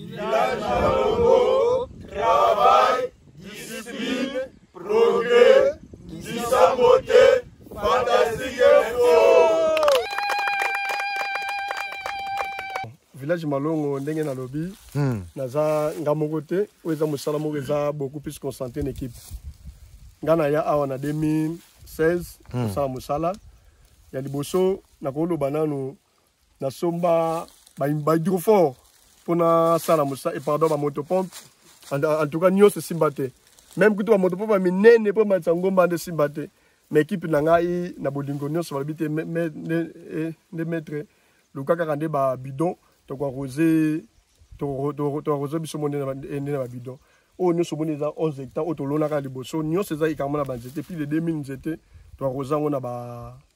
Village Malongo, travail, discipline, progrès, Ndisa Mbote, Fantastique Info. village malongo ndenge nalobi hmm. naza nga moko te oyo eza mosala moko eza beaucoup plus concentré na équipe nga na ya awa na 2016 hmm. kosala mosala ya liboso nakoloba nanu nasomba bahydrofor mpo nasala mosala pardon bamotopompe en tout cas nyonso esimba te meme kutu bamotopompe ya minene mpo ematisa ngomba nde esimba te na ekipe na ngai na bolingo nyonso balobi te nde maître eh, luka kaka nde babidon tokoarose toarose biso mo nde eh, na babidon oyo nyonso omoni eza 11 hectare oyo tolonaka liboso nyonso eza ekango na banzete plus de 2000 nzete toarose yango na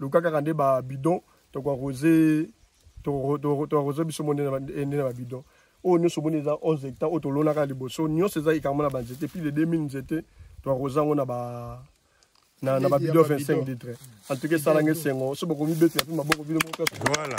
luka kaka nde ba bidon toko arrose to arrose biso mo nde na ba bidon oyo nyonso omoni eza 11 hectare oyo tolonaka liboso nyonso eza ekangama na banzete pile 2000 nzete to arrose yango na ba na na babido 25 litre en tout cas esalanga esengo so bokomibetela mpe maboko bino moko voilà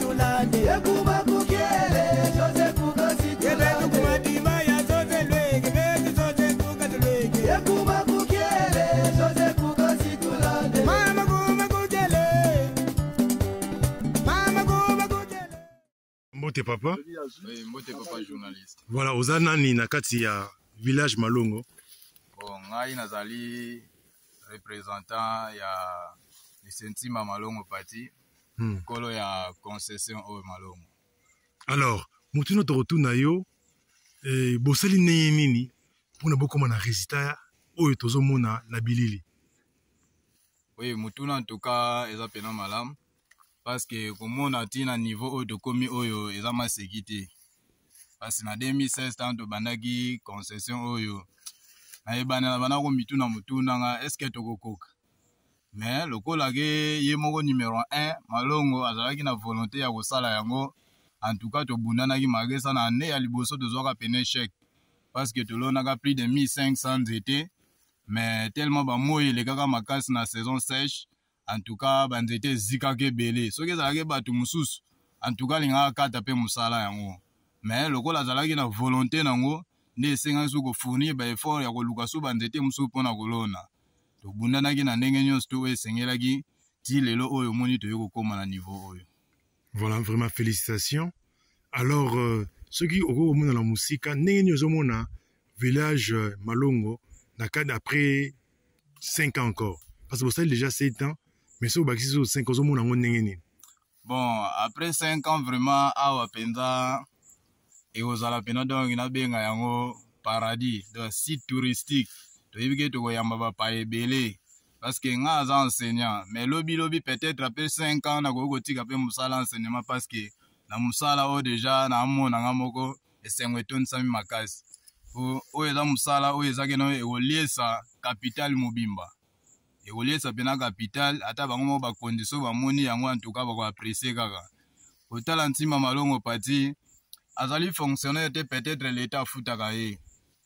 mbote papa oui, mbote papa journaliste voilà oza nani na kati ya village malongo bon ngai nazali représentant ya lisentima malongo pati hmm. kolo ya concession oyo malongo alors motu no tokotuna yo eh, bosali ndenge nini mpona bokoma na résultat oyo tozomona na bilili oui motuna en tout cas eza mpena malamu parce que komona ntina niveau oyo tokomi oyo eza maseki te kasi na 2016 ntango tobandaki concession oyo nayebana na bana komituna motuna nga estce tokokoka mais lokola ke ye moko numero 1 malongo azalaki na volonté ya kosala yango en tout cas tobundanaki malgré ça na année ya liboso tozwaka pene échec parce que tolonaka plus de 1500 nzete mais tellement bamoi elekaka makasi na saison sèche en tout cas banzete ezikaka ebele soki ezalaki bato mosusu en tout cas alingaka kata mpe mosala yango mais lokola azalaki na volonté na yango nde esengaki so kofournir baeffort ya koluka so banzete mosusu mpo na kolona tobundanaki na ndenge nyonso to oyo esengelaki ti lelo oyo omoni toyei kokóma na niveau oyo voilà vraiment félicitation alors euh, soki okoki komona na mosika ndenge nini ozomona village euh, malongo na cadre après 5 ans encore parce que bosali déjà 7 ans mais soki obakisi so 5 ozomona yango ndenge nini bon après 5 ans vraiment awa mpenza ekozala mpenza donc nabenga yango paradis donc site touristique toyebi ke tokoyamba bapaya ebele parce que nga aza enseignant mais lobi lobi peut-être après 5 ans nakoki kotika mpe mosala enseignement parce que na mosala oyo deja naamona nga moko esengo etondisami makasi oyo eza mosala oyo ezaki nayo ekoliesa kapitale mobimba ekoliesa mpena capital ata bango moko bakonzi so bamoni yango antuka bakoapresie kaka kotala ntima malongo pati azali fonctionnaire te peut-être leta afutaka ye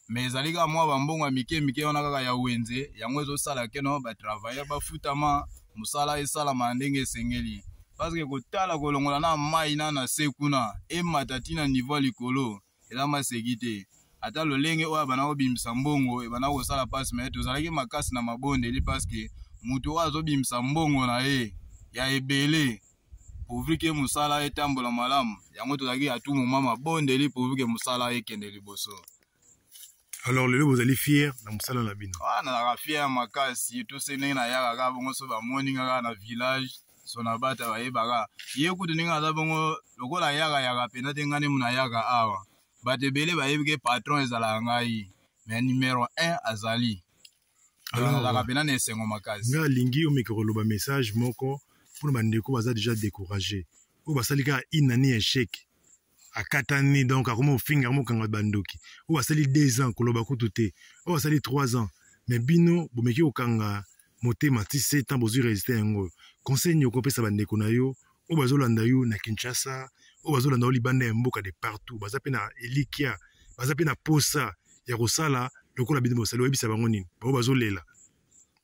mais ezali kaka mwa bambongo ya mike mike wana kaka ya wenze yango ezosala keno batravailleur bafutama mosala esalama na ndenge esengeli parceke kotala kolongola na mai na na se kuna emata ntina niveau ya likolo eza maseki te ata lolenge oyo abanda kobimisa mbongo ebanda kosala mpasi me tozalaki makasi na mabondeli parceke moto oyo azobimisa mbongo na ye ya ebele pourvu ke mosala etambola malamu yango tozalaki ya tout moment mabondeli pourvu ke mosala ekende liboso alors lelo bozali fier na mosala na bino ah, nazalaka fier makasi to se ndenge nayaka kaka bongo so bamoni nga kaka na village so na bata bayebaka ye kutu ndenge aza bongo lokola yaka yaka mpenza te ngai nemu nayaka awa bato ebele bayebi ke patron ezalaka ngai mais numero 1 azali alobaka na esengo makasi nga alingi omeka koloba message moko mpona bandeko baza déjà découragé oyo basali kaka une année échec akatani donc akoma ofinga akoma okanga bandoki oyo basali deux ans koloba kutu te oyo basali trois ans mais bino bomeki kokanga motema ti se temps bozwi résultat yango oyo conseil nini okopesa bandeko na yo oyo bazolanda yo na kinshasa oyo bazolanda yo libanda ya mboka de partout baza mpe na elikya baza mpe na posa ya kosala lokola bino bosali oyebisa bango nini bango bazolela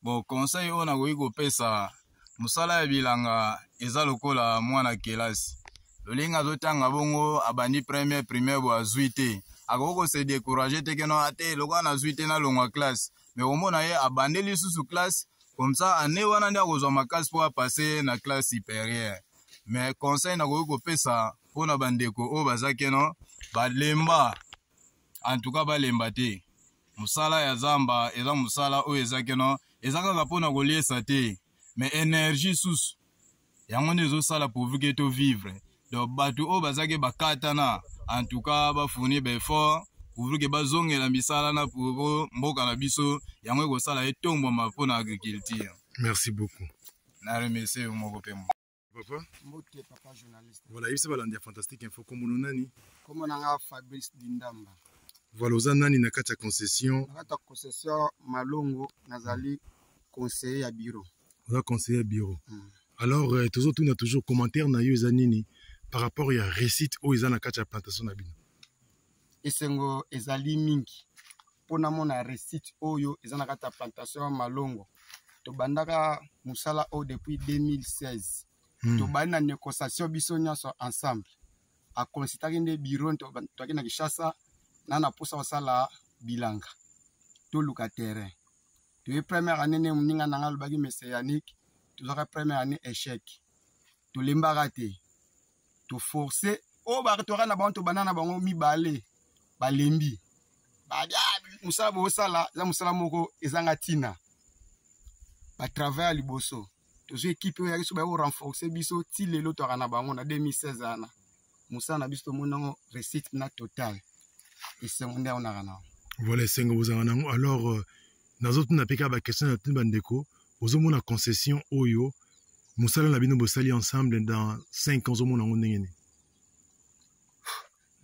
bon conseil oyo nakoki kopesa mosala ya bilanga eza lokola mwana kelasi lolingi azotanga bongo abandi premier primaire bo azwi te akoki kose decourage te keno ate lokola nazwi te nalongwa classe me komona ye abande lisusu classe comme ça année wana nde akozwa makasi mpo apasse na classe supérieure mais conseil nakoki kopesa mpo na bandeko oyo baza keno balemba en tout cas balemba te mosala ya zamba eza mosala oyo eza keno eza kaka mpo na koliesa te mais energie susu yango nde ezosala pourvu ke to vivre donc bato oyo bazalaki bakatana en tout cas bafournir baeffort pourvu ke bazongela misala na pour mboka na biso yango ekosala etombwama mpo na agriculture merci beaucoup na remercie yo moko mpe moko papa mbote papa journaliste voilà yebisa balandi ya fantastique info kombono nani kombo na nga fabrice dindamba voilà oza nani na kati ya concession na kati ya concession malongo nazali conseiller ya bureau oza conseiller ya bureau mm. alors euh, tozotuna toujours commentaire na yo eza nini par rapport ya récite oyo eza na kati ya plantation na bino esengo ezali mingi mpo namona récite oyo eza na kati ya plantation ya malongo tobandaka mosala oyo depuis 2016 mm. tobandi na négociation biso nyonso ensemble akonsitaki nde biro toaki na kinshasa na na mposa kosala bilanga toluka terrain toye première année nde moninga na ngai alobaki mese yanik tozwaka première année échec tolembaka te toforce oyo oh, baretwaka na bango tobanda na bango mibale balembi babia ah, mosala bosala eza mosala moko ezanga ntina batravaya ya liboso tozwi ekipe oyo yaki so baye korenforce biso ti lelo twaka na bango na 2016 wana mosala na biso tomoni yango recite na total esengo nde aonaka na yango voilà esengo bozalaka na yango alors euh, nazotuna mpe kaka baquestion na tuni bandeko ozomona concession oyo mosala na bino bosali ensemble dans 5 ans ozomona yango ndenge nini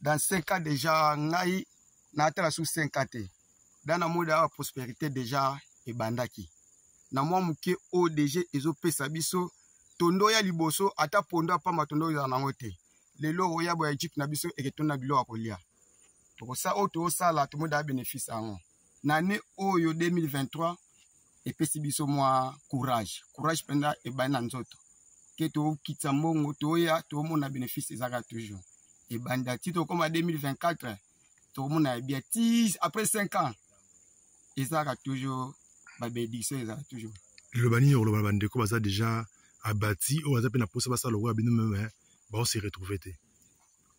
dans 5 ans déjà ngai naatala su 5 ans te da na mode awa prosperité deja ebandaki na mwa moke oyo deja ezopesa biso tondo ya liboso ata pondo apamba tondo oyo ezala nango te lelo oya boya jipe na biso eketona biloko ya kolia tokosa oyo toosala tomodaa bénéfice yango na année oyo 2023 epesi biso mwa courage courage mpenza ebandi na nzoto ke tokitisa mbongo toya tomona bénéfice ezalaka toujours ebanda ti tokóma 2024 tokomona ya bien ti après 5 ans ezalaka toujours babediction ezalaka toujours liloba nini okoloba na bandeko baza déjà abati oyo aza mpe na mposa basala lokola bino meme eh, baose retrouve te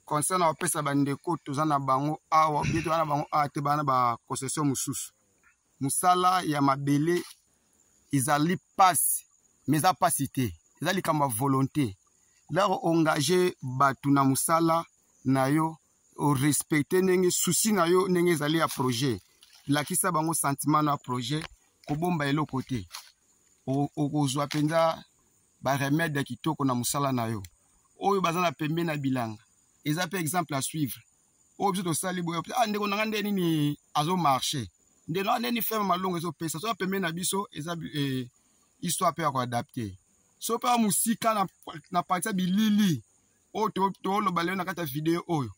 conseil na bapesa bandeko toza na bango awa bie toza na bango awa te baa na baconcession mosusu mosala ya mabele ezali mpasi ma eza mpasi te eza likambo ya volonté lero engage bato na mosala na yo orespecte ndenge susi na yo ndenge ezali ya projet lakisa bango sentiment na projet kobomba eloko te okozwa mpenza baremede ya kitoko na mosala na yo oyo baza na pembe na bilanga eza mpe exemple à suivre oyo biso tosali boye ah, ndeko na ngai nde nini azomarche nde na nde nifeme malongo ezopesa soki pembe na biso eza eh, histoire mpe ya koadapte so mpe mosika na pakisa bilili oyo toloba lelo na kati ya video oyo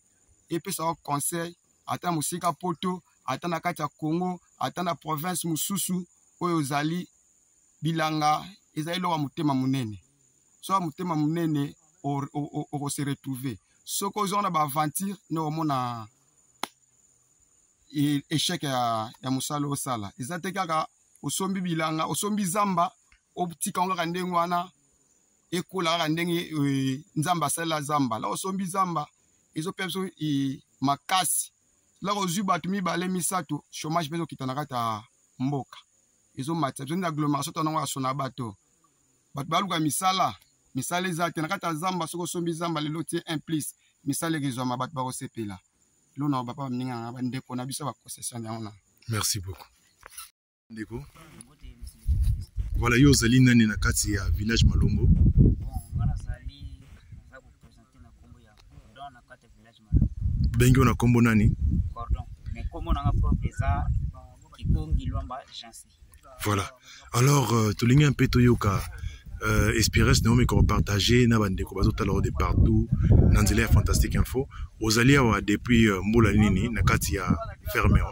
epesa yo conseil ata mosika poto ata na kati ya congo ata na province mosusu oyo ozali bilanga ezali loka motema monene soki motema monene okose retrouve soki ozwa na baaventure nde omona e, echec ya, ya mosala osala eza te kaka osombi bilanga osombi zamba otika ngo kaka ndenge wana ekola kaka ndenge e, nzambe asalela zamba loko osombi zamba ezopea biso e, makasi loko ozwi bato mibale misato chômage mpe ezokita na kati ya mboka ezomatisa biso nde agglomeration to nango ya sona bato bato baluka misala misala eza te na kati ya zamba soki osombi zamba lelo tie un plus misala ekozwama bato bakosepela lona bapapa baninga na bandeko na biso ya baprocession yango na merci beaucoup ndeko voilà yo ozali nani na kati ya village malongo bengi yo na nkombo nani voilà alors euh, tolingi mpe toyoka euh, espérance naomi kopartage na bandeko bazotala o de partout na nzela ya fantastique info ozali awa depuis euh, mbula nini na kati ya ferme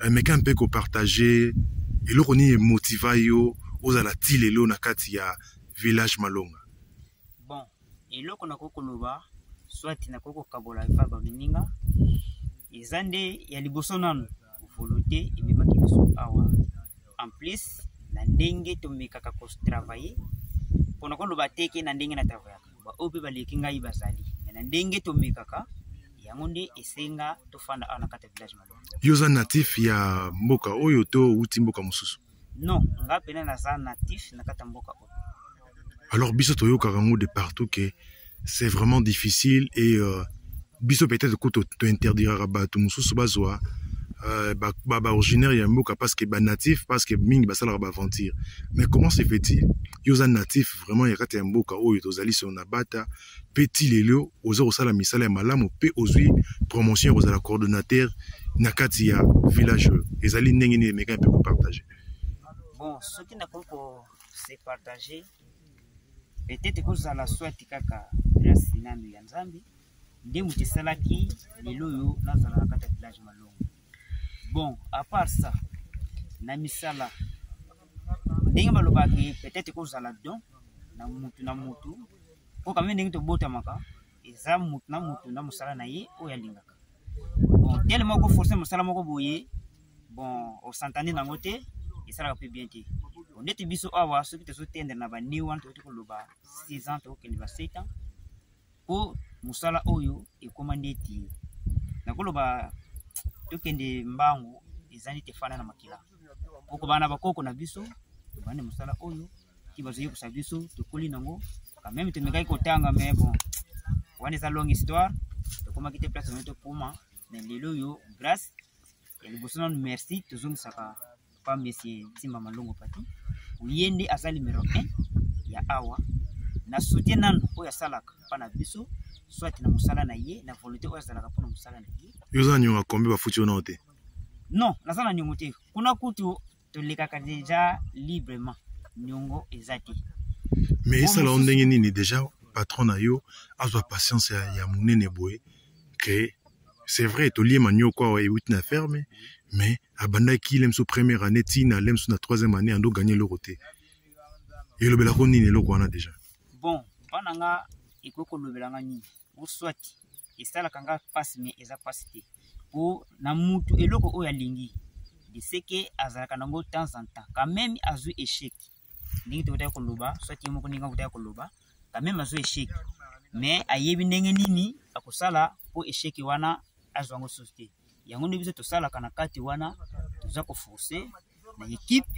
euh, meka mpe kopartage eloko nini emotiva yo ozala ti lelo na kati ya village malonga bon eloko nakoki koloba soit nakoki kokabola epai bamininga eza nde ya liboso nano volonté ememaki biso awa en plus na ndenge tomekaka kotravaille mpona koloba te ke na ndenge na travaillaka baoyo mpe baleki ngai bazali me na ndenge tomekaka yango nde esenga tofanda awa na kati ya village malonga yo oza natif ya mboka oyo to outi mboka mosusu non nga mpena naza natif na kati ya mboka oyo alors biso toyokaka yango de partout ke c'est vraiment difficile et euh, biso peut-être kutu tointerdiraka bato mosusu bazwa euh, baoriginaire ba, ba ya mboka parce que banatif parce que mingi basalaka baaventure mais comment se fait-il yo oza natif vraiment ya kati ya mboka oyo tozali solo na bata mpe ti lelo oza kosala misala ya malamu mpe ozwi promotion ya kozala coordonnateur na kati ya village oyo ezali ndenge nini emeka mpe kopartage bon soki nakoki kose partage peut-être ekozala swati kaka grâce nano ya nzambe nde moto esalaki lelo oyo nazala na kati ya village malongo bon à part ça na misala ndenge balobaka peut-être ekozala don na mutu na mutu mpo kame ndenge tobotamaka eza mutu na mutu na mosala na ye oyo alingaka bon tele moko force mosala moko boye bon osantane nango te esalaka mpe bien te ndeti biso awa soki tozotendere na banei wana tokoki koloba 6 ans tokokende ba 7 ans mpo mosala oyo ekoma nde ete nakoloba tokende mbangu eza nete efana na makila okobana na bakoko na biso tobande mosala oyo ki bazoyebisa biso tokoli nango quand même tomekaki kotanga mais bon wana eza longue histoire tokomaki te place yango tokoma mais lelo oyo grâce ya liboso nanu merci tozongisaka pa monsieur Timba Malongo Pati ye nde aza numero 1 ya awa na soutien nanu oyo asalaka pa na biso soit na mosala na ye na volonté oyo azalaka mpo na mosala na ye yo oza na niongo ya kombe bafuti yo nao te non naza na niongo te kuna kutu tolekaka deja librement niongo eza te mais esala yo ndenge nini deja patron na yo azwa patience ya, ya monene boye ke c'est vrai tolie manioko awa euti na ferme mais abandaki lemso première année ti na lemso na troisième année ando gagné eloko te elobelako nini eloko wana déjà bon mpa na nga ekoki kolobela nga nini o soit esalaka nga mpasi mais eza mpasi te mpo na mutu eloko oyo alingi de ce que azalaka nango temps en temps quand même azwi échec ndenge tokotaki koloba soki ye moko ndenge akotaki koloba quand même azwa échec mais ayebi ndenge nini akosala mpo échec wana azwa yango susu te yango nde biso tosalaka na kati wana toza koforce na équipe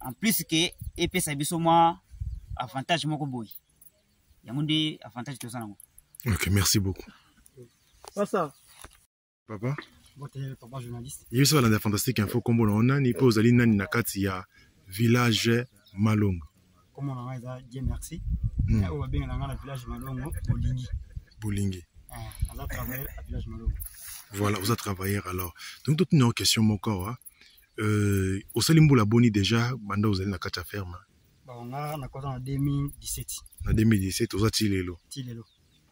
en plus ke epesa biso mwa avantage moko boye yango nde avantage toza nango ok merci beaucoup Passa. papa ye biso balanda fantastique info nkombo na yo nani mpe ozali nani na kati ya village malonga nkombo na ngai eza die merci hmm. oyo babengana ngai na village malongo bolingi bolingi eh, aza travailleur à village malongo voilà oza travailleur alors donc totuna yo question moko awa euh, osali mbula boni déjà banda ozali na kati ya ferme nga nakoza na 2017 na 2017 oza ti lelo ti lelo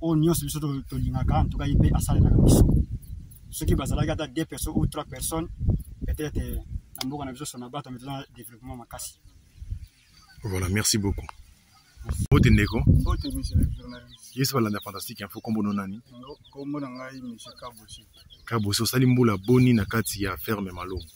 oyo nyonso biso tolingaka en tout cas ye mpe asalelaka biso soki bazalaki ata deux personnes ou trois personnes peut-être na mboka na biso sona bato mpe toza développement makasi voilà merci beaucoup mbote ndeko mbote monsieur le journaliste yesu balanda fantastique info kombo no nani kombo na ngai monsieur kabosi kabosi osali mbula boni na kati ya ferme malongo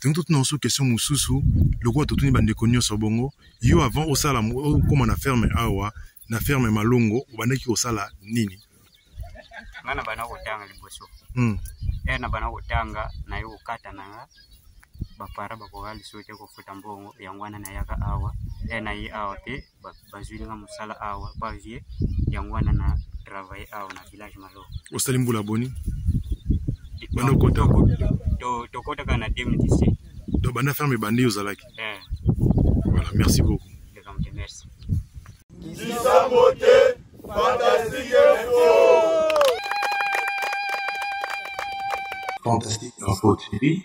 tolingi totuna oso question mosusu lokola totuni bandeko nyonso bongo yo avant osala okoma na ferme awa na ferme malongo obandaki kosala nini nga na bana kotanga liboso hmm. ere na bana kotanga naye kokata na nga bapara bakoka liso te kofuta mbongo yango wana nayaka awa ere naye awa mpe bazwili nga mosala awa pa vie yango wana na travaille awa na village malo osali mbula boni banda okota tokotaka na 2017 do banda ferme ebandi ozalaki eh. voilà merci beaucoup merci kisamote fantastique info fantastique info tv